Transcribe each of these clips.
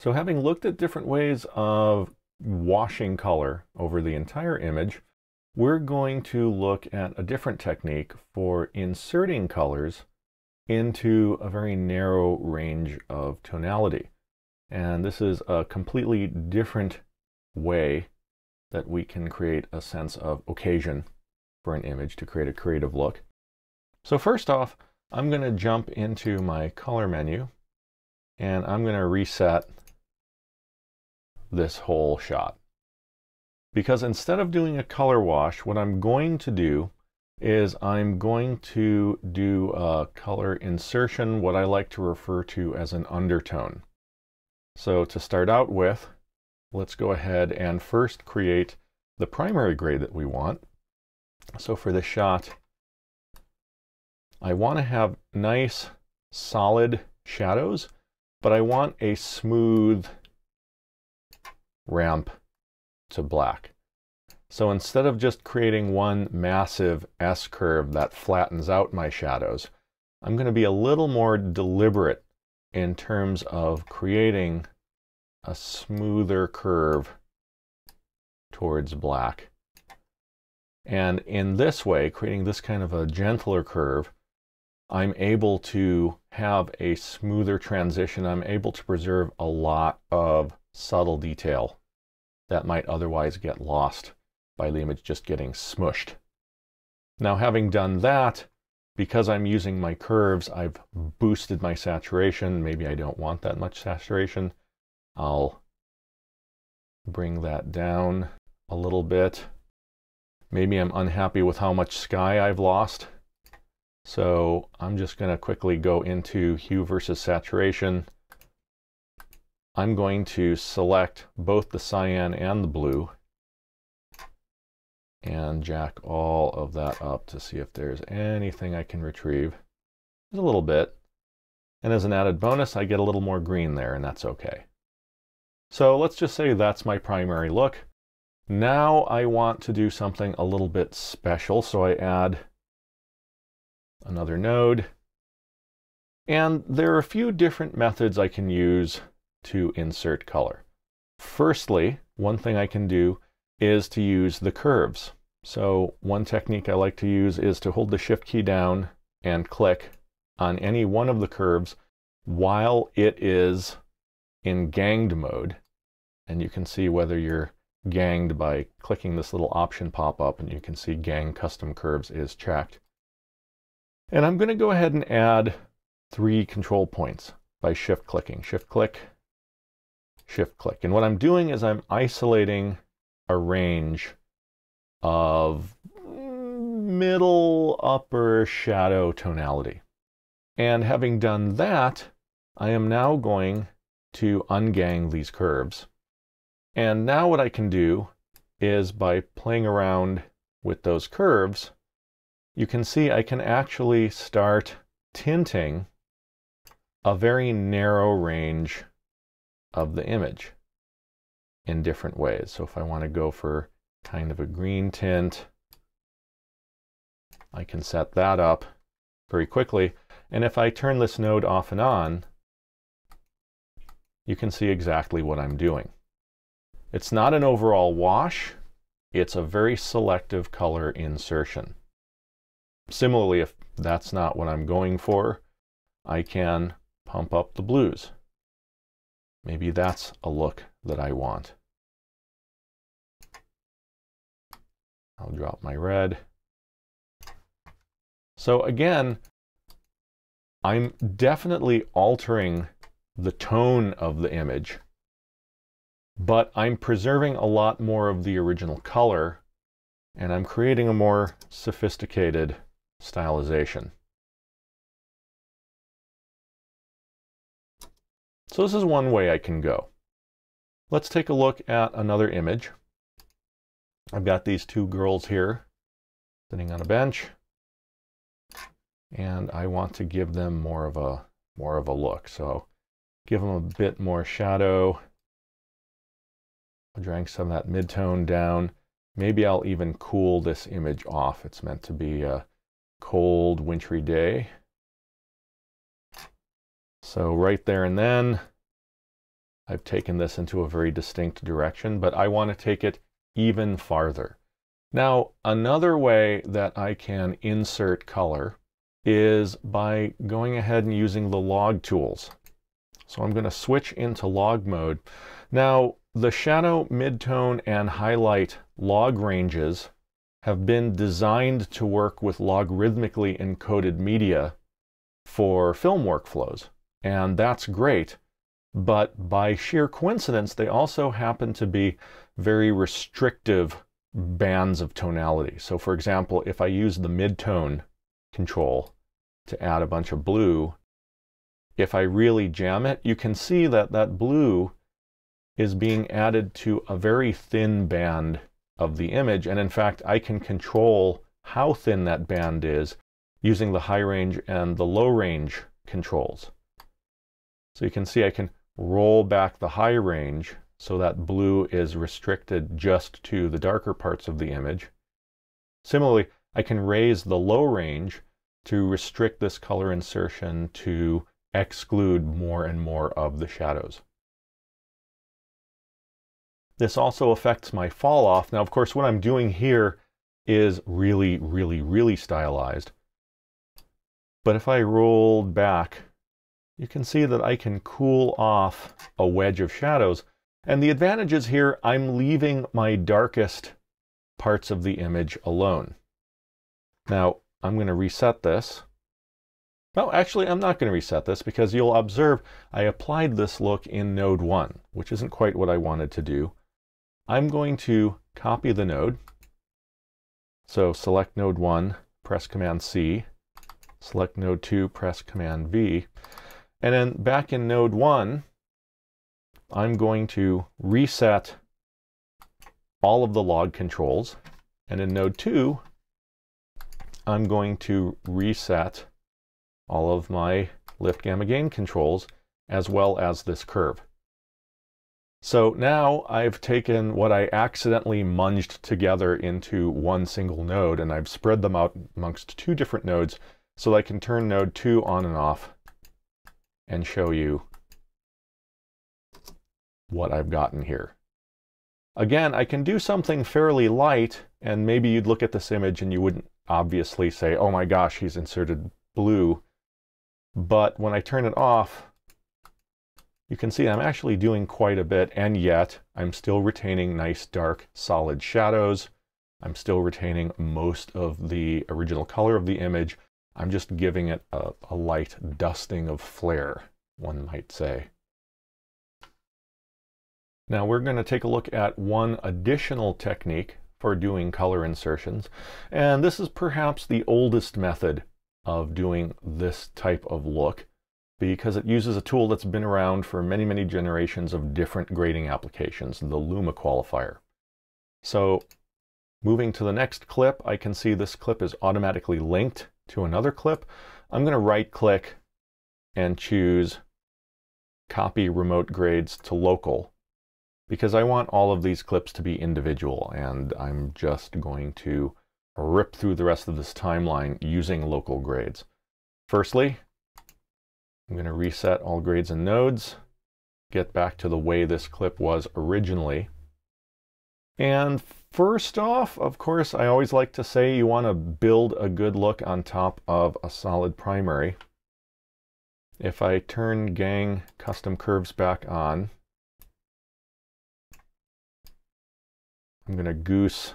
So having looked at different ways of washing color over the entire image, we're going to look at a different technique for inserting colors into a very narrow range of tonality. And this is a completely different way that we can create a sense of occasion for an image to create a creative look. So first off, I'm going to jump into my color menu and I'm going to reset this whole shot. Because instead of doing a color wash, what I'm going to do is I'm going to do a color insertion, what I like to refer to as an undertone. So to start out with, let's go ahead and first create the primary gray that we want. So for this shot, I want to have nice solid shadows, but I want a smooth ramp to black. So instead of just creating one massive S-curve that flattens out my shadows, I'm going to be a little more deliberate in terms of creating a smoother curve towards black. And in this way, creating this kind of a gentler curve, I'm able to have a smoother transition. I'm able to preserve a lot of subtle detail that might otherwise get lost by the image just getting smushed. Now having done that, because I'm using my curves, I've boosted my saturation. Maybe I don't want that much saturation. I'll bring that down a little bit. Maybe I'm unhappy with how much sky I've lost. So I'm just going to quickly go into hue versus saturation I'm going to select both the cyan and the blue and jack all of that up to see if there's anything I can retrieve. Just a little bit. And as an added bonus, I get a little more green there, and that's okay. So let's just say that's my primary look. Now I want to do something a little bit special, so I add another node. And there are a few different methods I can use to insert color. Firstly, one thing I can do is to use the curves. So one technique I like to use is to hold the shift key down and click on any one of the curves while it is in ganged mode. And you can see whether you're ganged by clicking this little option pop up and you can see gang custom curves is checked. And I'm going to go ahead and add three control points by shift clicking. Shift click, shift click. And what I'm doing is I'm isolating a range of middle upper shadow tonality. And having done that, I am now going to ungang these curves. And now what I can do is by playing around with those curves, you can see I can actually start tinting a very narrow range of the image in different ways. So if I want to go for kind of a green tint, I can set that up very quickly. And if I turn this node off and on, you can see exactly what I'm doing. It's not an overall wash, it's a very selective color insertion. Similarly, if that's not what I'm going for, I can pump up the blues. Maybe that's a look that I want. I'll drop my red. So again, I'm definitely altering the tone of the image, but I'm preserving a lot more of the original color, and I'm creating a more sophisticated stylization. So this is one way I can go. Let's take a look at another image. I've got these two girls here sitting on a bench and I want to give them more of a more of a look. So give them a bit more shadow. I'll drag some of that midtone down. Maybe I'll even cool this image off. It's meant to be a cold, wintry day. So right there and then, I've taken this into a very distinct direction, but I want to take it even farther. Now, another way that I can insert color is by going ahead and using the log tools. So I'm going to switch into log mode. Now, the shadow, midtone, and highlight log ranges have been designed to work with logarithmically encoded media for film workflows. And that's great. But by sheer coincidence, they also happen to be very restrictive bands of tonality. So for example, if I use the midtone control to add a bunch of blue, if I really jam it, you can see that that blue is being added to a very thin band of the image. And in fact, I can control how thin that band is using the high range and the low range controls. So you can see I can roll back the high range so that blue is restricted just to the darker parts of the image. Similarly, I can raise the low range to restrict this color insertion to exclude more and more of the shadows. This also affects my fall off. Now, of course, what I'm doing here is really, really, really stylized. But if I rolled back, you can see that I can cool off a wedge of shadows. And the advantage is here, I'm leaving my darkest parts of the image alone. Now, I'm going to reset this. No, actually, I'm not going to reset this because you'll observe I applied this look in node 1, which isn't quite what I wanted to do. I'm going to copy the node. So select node 1, press Command C. Select node 2, press Command V. And then back in node 1, I'm going to reset all of the log controls. And in node 2, I'm going to reset all of my lift gamma gain controls as well as this curve. So now I've taken what I accidentally munged together into one single node and I've spread them out amongst two different nodes so that I can turn node 2 on and off and show you what I've gotten here. Again, I can do something fairly light and maybe you'd look at this image and you wouldn't obviously say, oh my gosh, he's inserted blue. But when I turn it off, you can see I'm actually doing quite a bit, and yet I'm still retaining nice, dark, solid shadows. I'm still retaining most of the original color of the image. I'm just giving it a, a light dusting of flare, one might say. Now we're going to take a look at one additional technique for doing color insertions, and this is perhaps the oldest method of doing this type of look because it uses a tool that's been around for many, many generations of different grading applications, the Luma qualifier. So moving to the next clip, I can see this clip is automatically linked to another clip. I'm going to right click and choose copy remote grades to local because I want all of these clips to be individual and I'm just going to rip through the rest of this timeline using local grades. Firstly, I'm going to reset all grades and nodes, get back to the way this clip was originally. And first off, of course, I always like to say you want to build a good look on top of a solid primary. If I turn Gang Custom Curves back on, I'm going to goose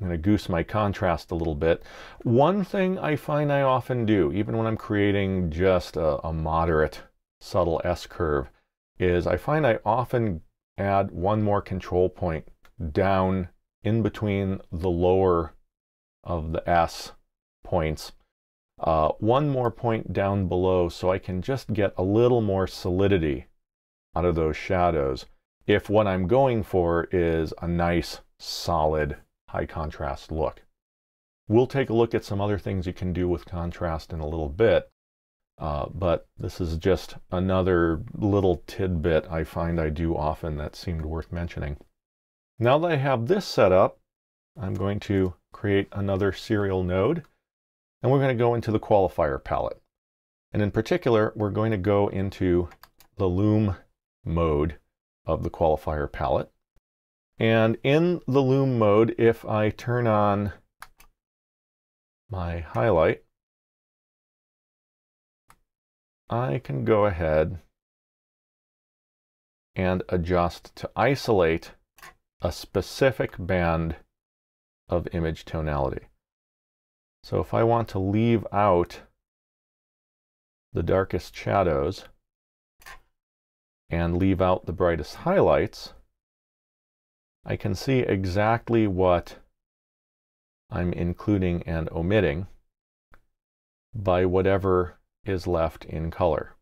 I'm going to goose my contrast a little bit. One thing I find I often do, even when I'm creating just a, a moderate subtle S-curve, is I find I often add one more control point down in between the lower of the S points. Uh, one more point down below so I can just get a little more solidity out of those shadows if what I'm going for is a nice solid high contrast look. We'll take a look at some other things you can do with contrast in a little bit, uh, but this is just another little tidbit I find I do often that seemed worth mentioning. Now that I have this set up, I'm going to create another serial node, and we're going to go into the qualifier palette. And in particular, we're going to go into the loom mode of the qualifier palette. And in the loom mode, if I turn on my highlight, I can go ahead and adjust to isolate a specific band of image tonality. So if I want to leave out the darkest shadows and leave out the brightest highlights, I can see exactly what I'm including and omitting by whatever is left in color.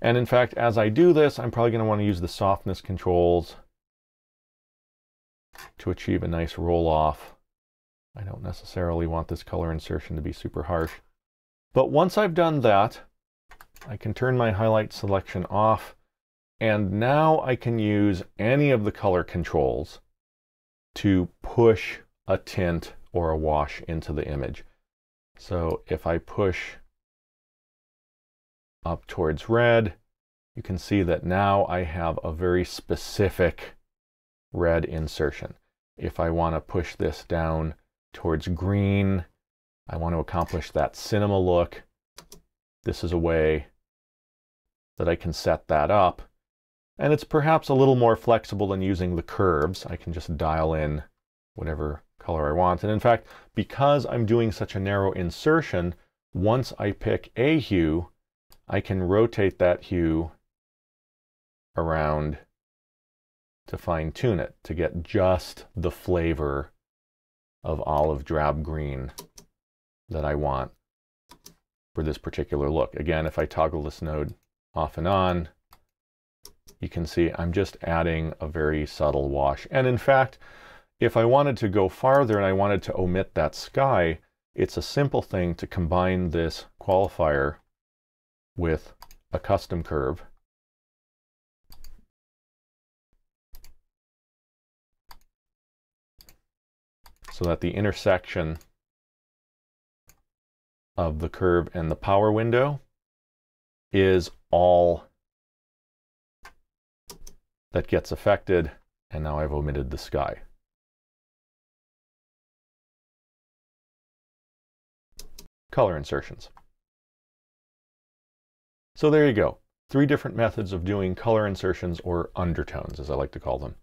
And in fact, as I do this, I'm probably going to want to use the softness controls to achieve a nice roll off. I don't necessarily want this color insertion to be super harsh. But once I've done that, I can turn my highlight selection off. And now I can use any of the color controls to push a tint or a wash into the image. So if I push up towards red, you can see that now I have a very specific red insertion. If I want to push this down towards green, I want to accomplish that cinema look. This is a way that I can set that up. And it's perhaps a little more flexible than using the curves. I can just dial in whatever color I want. And in fact, because I'm doing such a narrow insertion, once I pick a hue, I can rotate that hue around to fine tune it to get just the flavor of olive drab green that I want for this particular look. Again, if I toggle this node off and on, you can see I'm just adding a very subtle wash. And in fact, if I wanted to go farther and I wanted to omit that sky, it's a simple thing to combine this qualifier with a custom curve. So that the intersection of the curve and the power window is all that gets affected. And now I've omitted the sky. Color insertions. So there you go. Three different methods of doing color insertions or undertones, as I like to call them.